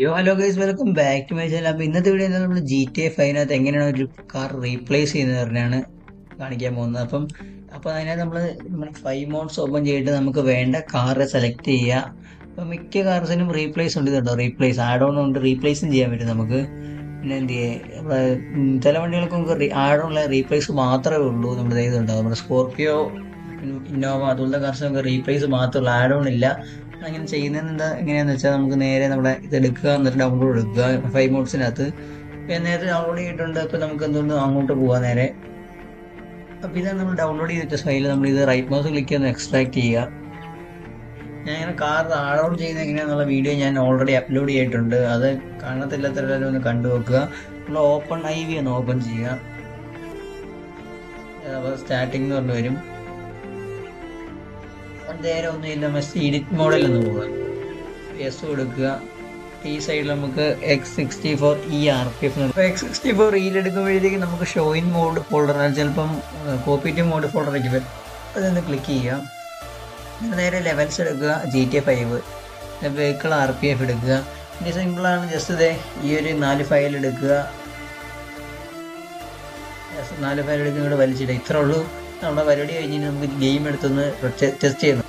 Yo hello guys welcome back to my channel അപ്പോൾ ഇന്നത്തെ video നമ്മൾ ജി ടി എ ഫൈനകത്ത് എങ്ങനെയാണ് ഒരു കാർ റീപ്ലേസ് ചെയ്യുന്നത് പറഞ്ഞാണ് കാണിക്കാൻ പോകുന്നത്. അപ്പം അപ്പോൾ അതിനകത്ത് നമ്മൾ നമ്മൾ ഫൈവ് മോഡ്സ് ഓപ്പൺ ചെയ്തിട്ട് നമുക്ക് വേണ്ട കാർ സെലക്ട് ചെയ്യുക അപ്പോൾ മിക്ക കാർസിനും റീപ്ലേസ് ഉണ്ട് ഇതുണ്ടോ റീപ്ലേസ് ആഡ് ഓൺ ഉണ്ട് റീപ്ലേസും ചെയ്യാൻ പറ്റും നമുക്ക്. പിന്നെ എന്ത് ചെയ്യുക ചില വണ്ടികൾക്ക് നമുക്ക് ആഡ് ഓണുള്ള റീപ്ലേസ് മാത്രമേ ഉള്ളൂ നമ്മുടെ ഇതുണ്ടോ നമ്മുടെ സ്കോർപിയോ ഇന്നോവ അതുപോലത്തെ കാർസ് നമുക്ക് റീപ്ലേസ് മാത്രമേ ഉള്ളൂ. ആഡ് ഓൺ ഇല്ല. അങ്ങനെ ചെയ്യുന്നത് എന്താ എങ്ങനെയാന്ന് വെച്ചാൽ നമുക്ക് നേരെ നമ്മുടെ ഇത് എടുക്കുക എന്നിട്ട് ഡൗൺലോഡ് എടുക്കുക ഫൈവ് മോഡ്സിനകത്ത് നേരത്തെ ഡൗൺലോഡ് ചെയ്തിട്ടുണ്ട് അപ്പോൾ നമുക്ക് എന്തുകൊണ്ട് അങ്ങോട്ട് പോകാം നേരെ. അപ്പോൾ ഇതാണ് നമ്മൾ ഡൗൺലോഡ് ചെയ്തിട്ട് ഫയൽ നമ്മൾ ഇത് റൈറ്റ് മൗസ് ക്ലിക്ക് ചെയ്ത് എക്സ്ട്രാക്ട് ചെയ്യുക. ഞാൻ ഇങ്ങനെ കാർ ഡൗൺലോഡ് ചെയ്യുന്ന എങ്ങനെയാണെന്നുള്ള വീഡിയോ ഞാൻ ഓൾറെഡി അപ്ലോഡ് ചെയ്തിട്ടുണ്ട്. അത് കാണത്തില്ലാത്തവരെല്ലാം ഒന്ന് കണ്ടു വെക്കുക നമ്മൾ ഓപ്പൺ ഐ വി ഒന്ന് ഓപ്പൺ ചെയ്യുക. അപ്പോൾ സ്റ്റാർട്ടിംഗ് എന്ന് പറഞ്ഞു വരും. നേരെ ഒന്നുമില്ല മസ്റ്റ് എഡിറ്റ് മോഡൽ ഒന്ന് പോകാം എസ് കൊടുക്കുക. ഈ സൈഡിൽ നമുക്ക് X sixty four E R P F അപ്പോൾ എക്സ് സിക്സ്റ്റി ഫോർ ഇയിൽ എടുക്കുമ്പോഴത്തേക്ക് നമുക്ക് ഷോയിൻ മോഡ് ഫോൾഡർ ചിലപ്പം കോപ്പീറ്റ് മോഡ് ഫോൾഡർ ആയിരിക്കും. വരും. അതൊന്ന് ക്ലിക്ക് എന്നിട്ട് നേരെ ലെവൽസ് എടുക്കുക. G T A five vehicle R P F എടുക്കുക. ഇനി സിമ്പിളാണ് ജസ്റ്റ് ഇതേ ഈ ഒരു നാല് ഫയൽ എടുക്കുക. നാല് ഫയൽ എടുക്കുക. ഇവിടെ വലിച്ചിടുക. ഇത്രേ ഉള്ളൂ. നമ്മുടെ പരിപാടി കഴിഞ്ഞിട്ട് നമുക്ക് ഗെയിം എടുത്തൊന്ന് ടെസ്റ്റ് ചെയ്യുന്നു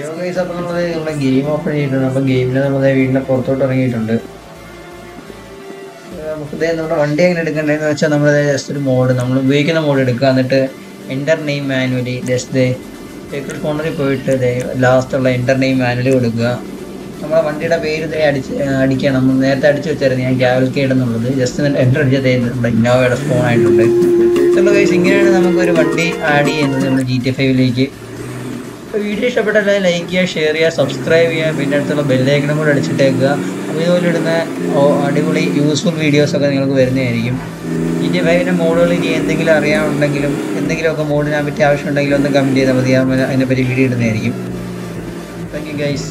യോഗൈസ് അപ്പം നമ്മൾ നമ്മുടെ ഗെയിം ഓപ്പൺ ചെയ്തിട്ടുണ്ട്. അപ്പോൾ ഗെയിമിൽ നമ്മൾ വീടിന്റെ പുറത്തോട്ട് ഇറങ്ങിയിട്ടുണ്ട്. നമുക്ക് നമ്മുടെ വണ്ടി എങ്ങനെ എടുക്കേണ്ടതെന്ന് വെച്ചാൽ നമ്മൾ ജസ്റ്റ് ഒരു മോഡ് നമ്മൾ ഉപയോഗിക്കുന്ന മോഡ് എടുക്കുക. എന്നിട്ട് enter name manually just vehicle ഫോണിൽ പോയിട്ട് ലാസ്റ്റ് ഉള്ള എന്റർ നെയിം മാനുവലി കൊടുക്കുക. നമ്മളെ വണ്ടിയുടെ പേര് ഇതേ അടിച്ച് അടിക്കണം. നമ്മൾ നേരത്തെ അടിച്ച് വെച്ചായിരുന്നു ഞാൻ ക്യാവൽക്കേഡ് എന്നുള്ളത്. ജസ്റ്റ് എന്റർ അടിച്ചത് നമ്മുടെ ഇന്നോവയുടെ ഫോൺ ആയിട്ടുണ്ട് ഗൈസ് ഇങ്ങനെയാണ് ഇങ്ങനെയാണ് നമുക്കൊരു വണ്ടി ആഡ് ചെയ്യുന്നത് നമ്മുടെ ജി ടി ഫൈവിലേക്ക് അപ്പോൾ വീഡിയോ ഇഷ്ടപ്പെട്ടാൽ ലൈക്ക് ചെയ്യുക ഷെയർ ചെയ്യുക സബ്സ്ക്രൈബ് ചെയ്യുക പിന്നെ അടുത്തുള്ള ബെല്ലൈക്കണം കൂടെ അടിച്ചിട്ടേക്കുക. അപ്പോൾ ഇതുപോലെ ഇടുന്ന അടിപൊളി യൂസ്ഫുൾ വീഡിയോസൊക്കെ നിങ്ങൾക്ക് വരുന്നതായിരിക്കും. ജി ടി ഫൈവിന്റെ മോഡുകൾ ഇനി എന്തെങ്കിലും അറിയാനുണ്ടെങ്കിലും എന്തെങ്കിലുമൊക്കെ മോഡിനെ പറ്റി ആവശ്യമുണ്ടെങ്കിലും ഒന്ന് കമന്റ് ചെയ്താൽ മതി. അതിനെപ്പറ്റി വീഡിയോ ഇടുന്നതായിരിക്കും. Thank you guys